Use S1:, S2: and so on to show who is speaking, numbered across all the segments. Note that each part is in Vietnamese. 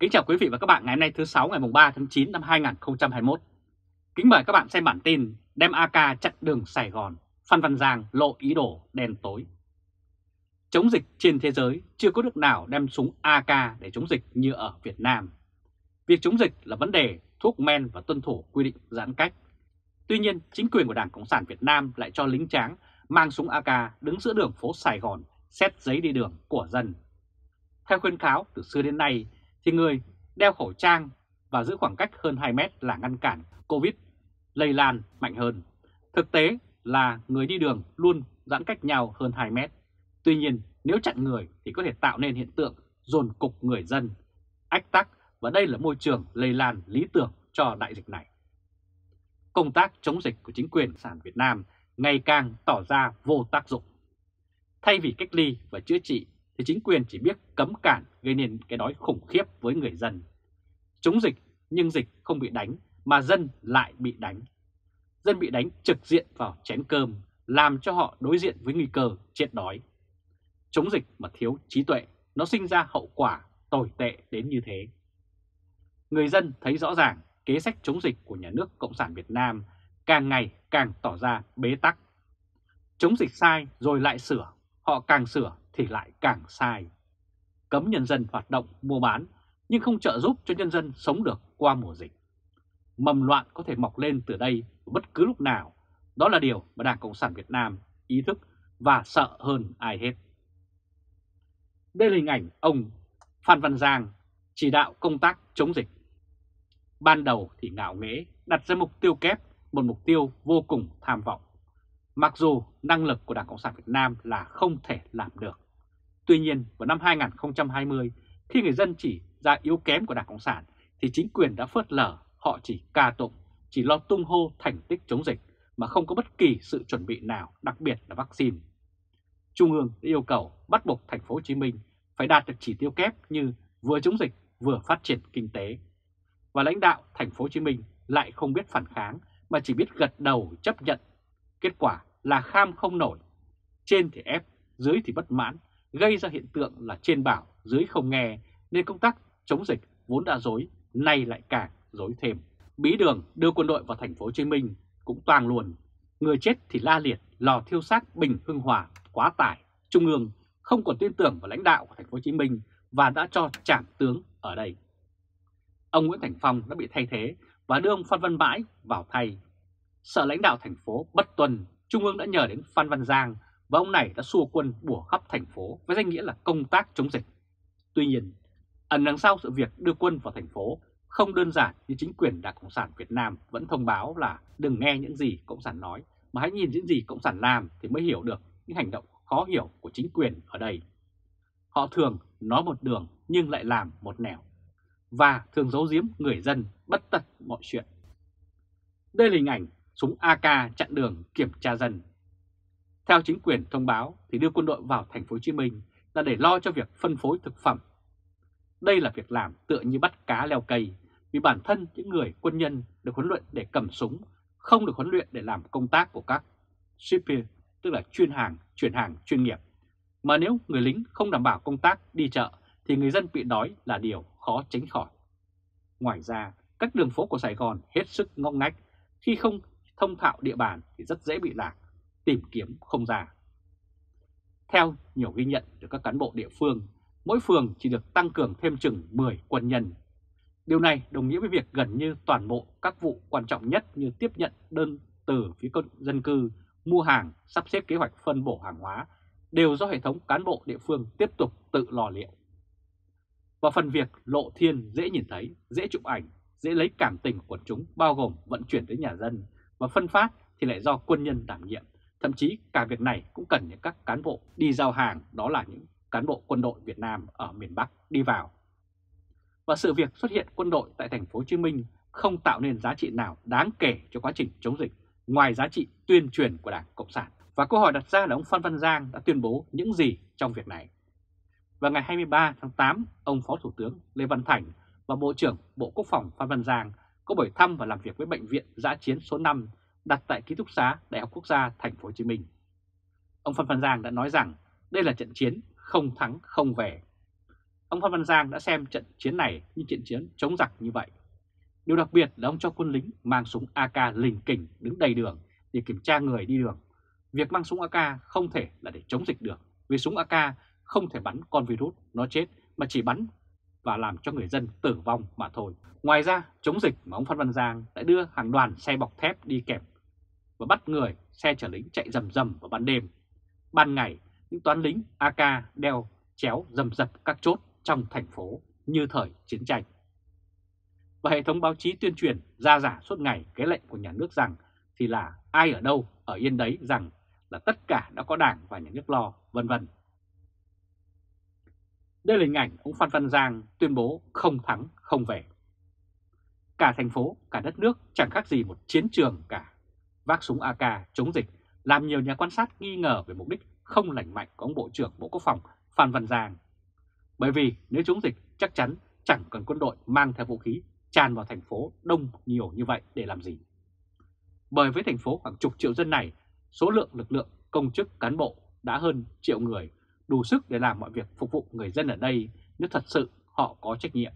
S1: Kính chào quý vị và các bạn ngày hôm nay thứ 6 ngày 3 tháng 9 năm 2021. Kính mời các bạn xem bản tin đem AK chặn đường Sài Gòn, Phan Văn Giang lộ ý đồ đen tối. Chống dịch trên thế giới chưa có nước nào đem súng AK để chống dịch như ở Việt Nam. Việc chống dịch là vấn đề thuốc men và tuân thủ quy định giãn cách. Tuy nhiên, chính quyền của Đảng Cộng sản Việt Nam lại cho lính tráng mang súng AK đứng giữa đường phố Sài Gòn xét giấy đi đường của dân. Theo khuyên cáo từ xưa đến nay, thì người đeo khẩu trang và giữ khoảng cách hơn 2 mét là ngăn cản Covid lây lan mạnh hơn. Thực tế là người đi đường luôn giãn cách nhau hơn 2 mét. Tuy nhiên, nếu chặn người thì có thể tạo nên hiện tượng dồn cục người dân, ách tắc và đây là môi trường lây lan lý tưởng cho đại dịch này. Công tác chống dịch của chính quyền sản Việt Nam ngày càng tỏ ra vô tác dụng. Thay vì cách ly và chữa trị thì chính quyền chỉ biết cấm cản gây nên cái đói khủng khiếp với người dân. Chống dịch nhưng dịch không bị đánh mà dân lại bị đánh. Dân bị đánh trực diện vào chén cơm làm cho họ đối diện với nguy cơ chết đói. Chống dịch mà thiếu trí tuệ nó sinh ra hậu quả tồi tệ đến như thế. Người dân thấy rõ ràng kế sách chống dịch của nhà nước Cộng sản Việt Nam càng ngày càng tỏ ra bế tắc. Chống dịch sai rồi lại sửa, họ càng sửa thì lại càng sai. Cấm nhân dân hoạt động mua bán nhưng không trợ giúp cho nhân dân sống được qua mùa dịch. Mầm loạn có thể mọc lên từ đây bất cứ lúc nào. Đó là điều mà Đảng Cộng sản Việt Nam ý thức và sợ hơn ai hết. Đây là hình ảnh ông Phan Văn Giang chỉ đạo công tác chống dịch. Ban đầu thì ngạo nghễ đặt ra mục tiêu kép, một mục tiêu vô cùng tham vọng. Mặc dù năng lực của Đảng Cộng sản Việt Nam là không thể làm được. Tuy nhiên vào năm 2020, khi người dân chỉ ra yếu kém của Đảng Cộng sản thì chính quyền đã phớt lờ, họ chỉ ca tụng, chỉ lo tung hô thành tích chống dịch mà không có bất kỳ sự chuẩn bị nào, đặc biệt là vaccine. Trung ương đã yêu cầu bắt buộc thành phố Hồ Chí Minh phải đạt được chỉ tiêu kép như vừa chống dịch vừa phát triển kinh tế. Và lãnh đạo thành phố Hồ Chí Minh lại không biết phản kháng mà chỉ biết gật đầu chấp nhận. Kết quả là kham không nổi. Trên thì ép, dưới thì bất mãn, gây ra hiện tượng là trên bảo, dưới không nghe, nên công tác chống dịch vốn đã dối, nay lại càng dối thêm. Bí đường đưa quân đội vào thành phố Hồ Chí Minh cũng toàn luôn. Người chết thì la liệt, lò thiêu xác Bình Hưng Hòa quá tải. Trung ương không còn tin tưởng vào lãnh đạo của thành phố Hồ Chí Minh và đã cho trảm tướng ở đây. Ông Nguyễn Thành Phong đã bị thay thế và đưa ông Phan Văn Mãi vào thay. Sở lãnh đạo thành phố bất tuân, Trung ương đã nhờ đến Phan Văn Giang và ông này đã xua quân bùa khắp thành phố với danh nghĩa là công tác chống dịch. Tuy nhiên, ẩn đằng sau sự việc đưa quân vào thành phố không đơn giản như chính quyền Đảng Cộng sản Việt Nam vẫn thông báo là đừng nghe những gì Cộng sản nói, mà hãy nhìn những gì Cộng sản làm thì mới hiểu được những hành động khó hiểu của chính quyền ở đây. Họ thường nói một đường nhưng lại làm một nẻo, và thường giấu giếm người dân bất tật mọi chuyện. Đây là hình ảnh súng AK chặn đường kiểm tra dân. Theo chính quyền thông báo thì đưa quân đội vào thành phố Hồ Chí Minh là để lo cho việc phân phối thực phẩm. Đây là việc làm tựa như bắt cá leo cây, vì bản thân những người quân nhân được huấn luyện để cầm súng, không được huấn luyện để làm công tác của các shipper, tức là chuyên hàng, chuyển hàng chuyên nghiệp. Mà nếu người lính không đảm bảo công tác đi chợ thì người dân bị đói là điều khó tránh khỏi. Ngoài ra, các đường phố của Sài Gòn hết sức ngóc ngách, khi không thông thạo địa bàn thì rất dễ bị lạc, tìm kiếm không ra. Theo nhiều ghi nhận từ các cán bộ địa phương, mỗi phường chỉ được tăng cường thêm chừng 10 quân nhân. Điều này đồng nghĩa với việc gần như toàn bộ các vụ quan trọng nhất như tiếp nhận đơn từ phía dân cư, mua hàng, sắp xếp kế hoạch phân bổ hàng hóa đều do hệ thống cán bộ địa phương tiếp tục tự lò liệu. Và phần việc lộ thiên dễ nhìn thấy, dễ chụp ảnh, dễ lấy cảm tình của quần chúng bao gồm vận chuyển tới nhà dân và phân phát thì lại do quân nhân đảm nhiệm. Thậm chí cả việc này cũng cần những các cán bộ đi giao hàng, đó là những cán bộ quân đội Việt Nam ở miền Bắc đi vào. Và sự việc xuất hiện quân đội tại thành phố Hồ Chí Minh không tạo nên giá trị nào đáng kể cho quá trình chống dịch ngoài giá trị tuyên truyền của Đảng Cộng sản. Và câu hỏi đặt ra là ông Phan Văn Giang đã tuyên bố những gì trong việc này. Vào ngày 23 tháng 8, ông Phó Thủ tướng Lê Văn Thành và Bộ trưởng Bộ Quốc phòng Phan Văn Giang có buổi thăm và làm việc với Bệnh viện Giã chiến số 5 đặt tại ký túc xá Đại học Quốc gia Thành phố Hồ Chí Minh. Ông Phan Văn Giang đã nói rằng đây là trận chiến không thắng không về. ông Phan Văn Giang đã xem trận chiến này như trận chiến chống giặc như vậy. Điều đặc biệt là ông cho quân lính mang súng AK lình kình đứng đầy đường để kiểm tra người đi đường. Việc mang súng AK không thể là để chống dịch được, vì súng AK không thể bắn con virus nó chết mà chỉ bắn và làm cho người dân tử vong mà thôi. Ngoài ra, chống dịch mà ông Phan Văn Giang đã đưa hàng đoàn xe bọc thép đi kèm và bắt người xe chở lính chạy rầm rầm vào ban đêm. Ban ngày, những toán lính AK đeo chéo rầm rập các chốt trong thành phố như thời chiến tranh. Và hệ thống báo chí tuyên truyền ra giả suốt ngày cái lệnh của nhà nước rằng thì là ai ở đâu ở yên đấy rằng là tất cả đã có đảng và nhà nước lo, vân vân. Đây là hình ảnh ông Phan Văn Giang tuyên bố không thắng không về. Cả thành phố, cả đất nước chẳng khác gì một chiến trường cả. Vác súng AK chống dịch làm nhiều nhà quan sát nghi ngờ về mục đích không lành mạnh của ông Bộ trưởng Bộ Quốc phòng Phan Văn Giang. Bởi vì nếu chống dịch chắc chắn chẳng cần quân đội mang theo vũ khí tràn vào thành phố đông nhiều như vậy để làm gì. Bởi với thành phố khoảng chục triệu dân này, số lượng lực lượng công chức cán bộ đã hơn triệu người, đủ sức để làm mọi việc phục vụ người dân ở đây nếu thật sự họ có trách nhiệm.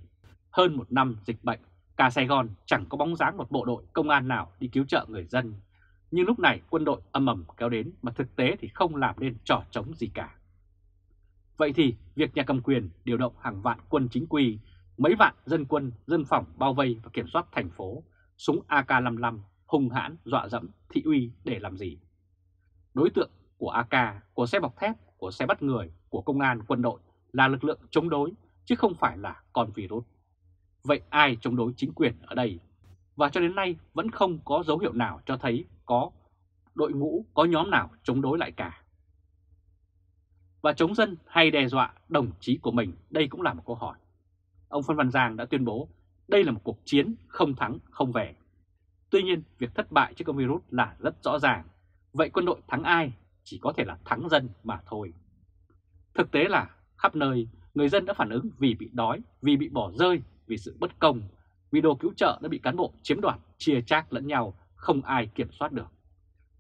S1: Hơn một năm dịch bệnh, cả Sài Gòn chẳng có bóng dáng một bộ đội công an nào đi cứu trợ người dân. Nhưng lúc này quân đội âm ầm kéo đến mà thực tế thì không làm nên trò chống gì cả. Vậy thì việc nhà cầm quyền điều động hàng vạn quân chính quy, mấy vạn dân quân, dân phòng bao vây và kiểm soát thành phố, súng AK-55 hung hãn, dọa dẫm, thị uy để làm gì? Đối tượng của AK, của xe bọc thép, của xe bắt người, của công an, quân đội là lực lượng chống đối, chứ không phải là con virus. Vậy ai chống đối chính quyền ở đây? Và cho đến nay vẫn không có dấu hiệu nào cho thấy có đội ngũ, có nhóm nào chống đối lại cả. Và chống dân hay đe dọa đồng chí của mình, đây cũng là một câu hỏi. Ông Phan Văn Giang đã tuyên bố đây là một cuộc chiến không thắng không về. Tuy nhiên, việc thất bại trước con virus là rất rõ ràng. Vậy quân đội thắng ai? Chỉ có thể là thắng dân mà thôi. Thực tế là khắp nơi, người dân đã phản ứng vì bị đói, vì bị bỏ rơi, vì sự bất công, vì đồ cứu trợ đã bị cán bộ chiếm đoạt, chia chác lẫn nhau, không ai kiểm soát được.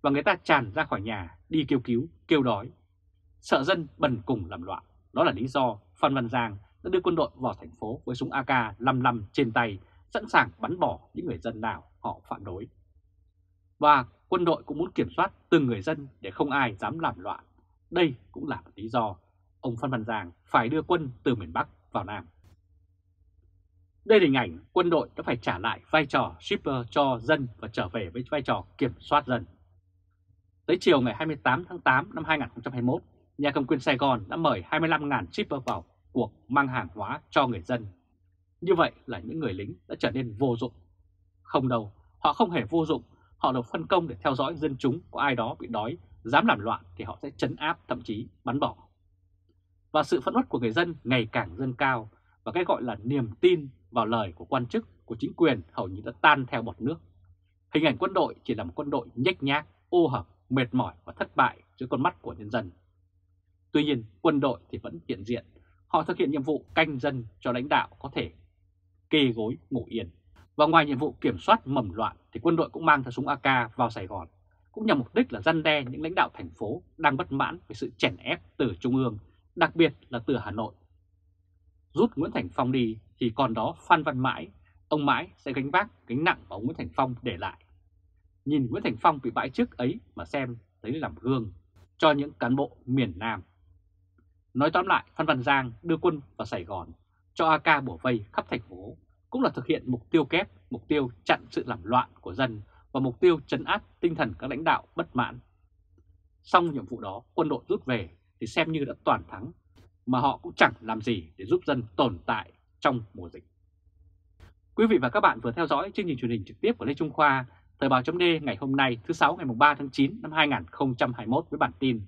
S1: Và người ta tràn ra khỏi nhà, đi kêu cứu, kêu đói. Sợ dân bần cùng làm loạn. Đó là lý do Phan Văn Giang đã đưa quân đội vào thành phố với súng AK-55 trên tay, sẵn sàng bắn bỏ những người dân nào họ phản đối. Và quân đội cũng muốn kiểm soát từng người dân để không ai dám làm loạn. Đây cũng là một lý do ông Phan Văn Giang phải đưa quân từ miền Bắc vào Nam. Đây là hình ảnh quân đội đã phải trả lại vai trò shipper cho dân và trở về với vai trò kiểm soát dân. Tới chiều ngày 28 tháng 8 năm 2021, nhà cầm quyền Sài Gòn đã mời 25.000 shipper vào cuộc mang hàng hóa cho người dân. Như vậy là những người lính đã trở nên vô dụng. Không đâu, họ không hề vô dụng, họ được phân công để theo dõi dân chúng có ai đó bị đói, dám làm loạn thì họ sẽ chấn áp thậm chí bắn bỏ. Và sự phẫn uất của người dân ngày càng dâng cao và cái gọi là niềm tin vào lời của quan chức, của chính quyền hầu như đã tan theo bọt nước. Hình ảnh quân đội chỉ là một quân đội nhếch nhác, ô hợp, mệt mỏi và thất bại trước con mắt của nhân dân. Tuy nhiên, quân đội thì vẫn hiện diện. Họ thực hiện nhiệm vụ canh dân cho lãnh đạo có thể kê gối ngủ yên. Và ngoài nhiệm vụ kiểm soát mầm loạn thì quân đội cũng mang theo súng AK vào Sài Gòn, cũng nhằm mục đích là răn đe những lãnh đạo thành phố đang bất mãn về sự chèn ép từ Trung ương, đặc biệt là từ Hà Nội. Rút Nguyễn Thành Phong đi thì còn đó Phan Văn Mãi, ông Mãi sẽ gánh vác gánh nặng mà Nguyễn Thành Phong để lại. Nhìn Nguyễn Thành Phong bị bãi chức ấy mà xem thấy làm gương cho những cán bộ miền Nam. Nói tóm lại, Phan Văn Giang đưa quân vào Sài Gòn, cho AK bổ vây khắp thành phố, cũng là thực hiện mục tiêu kép, mục tiêu chặn sự làm loạn của dân và mục tiêu trấn áp tinh thần các lãnh đạo bất mãn. Xong nhiệm vụ đó, quân đội rút về thì xem như đã toàn thắng, mà họ cũng chẳng làm gì để giúp dân tồn tại trong mùa dịch. Quý vị và các bạn vừa theo dõi chương trình truyền hình trực tiếp của Lê Trung Khoa, Thời báo chấm ngày hôm nay thứ sáu ngày 3 tháng 9 năm 2021 với bản tin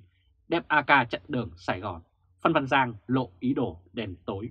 S1: Đẹp AK chặn đường Sài Gòn, Phan Văn Giang lộ ý đồ đèn tối.